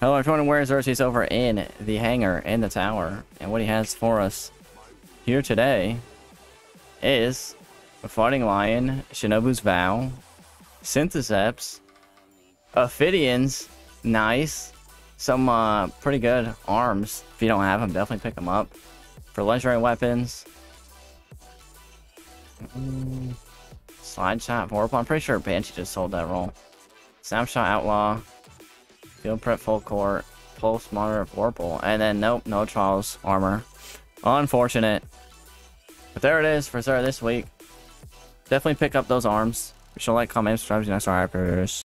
Hello everyone, where's Xerxes over in the hangar in the tower? And what he has for us here today is a Fighting Lion, Shinobu's Vow, Synthoceps, Ophidians, nice, some uh, pretty good arms. If you don't have them, definitely pick them up. For legendary weapons, mm, Slide Shot, Vorpal, I'm pretty sure Banshee just sold that roll. Snapshot Outlaw, Field Prep Full Court, Pulse Monitor Vorpal, and then nope, no Trials Armor. Unfortunate. But there it is for Zara this week. Definitely pick up those arms. Be sure to like, comment, subscribe, and next our